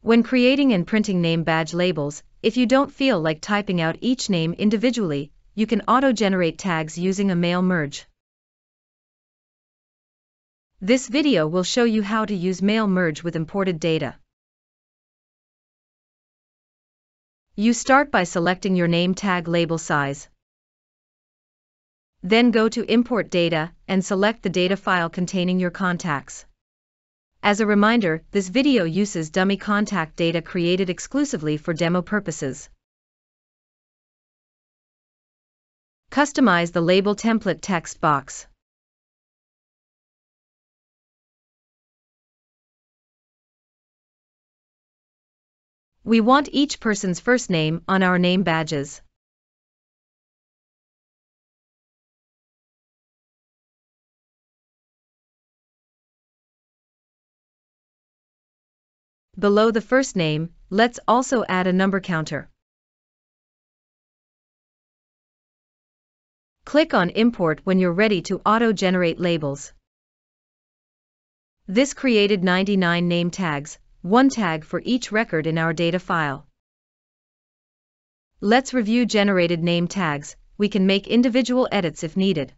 When creating and printing name badge labels, if you don't feel like typing out each name individually, you can auto-generate tags using a mail merge. This video will show you how to use mail merge with imported data. You start by selecting your name tag label size. Then go to Import Data and select the data file containing your contacts. As a reminder, this video uses dummy contact data created exclusively for demo purposes. Customize the label template text box. We want each person's first name on our name badges. Below the first name, let's also add a number counter. Click on Import when you're ready to auto-generate labels. This created 99 name tags, one tag for each record in our data file. Let's review generated name tags, we can make individual edits if needed.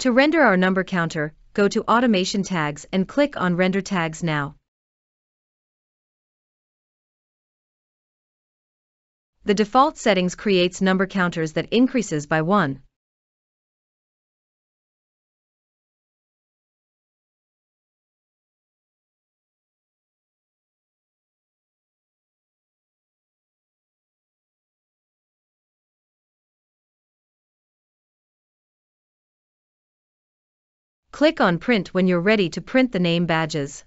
To render our number counter, go to Automation Tags and click on Render Tags now. The default settings creates number counters that increases by 1. Click on Print when you're ready to print the name badges.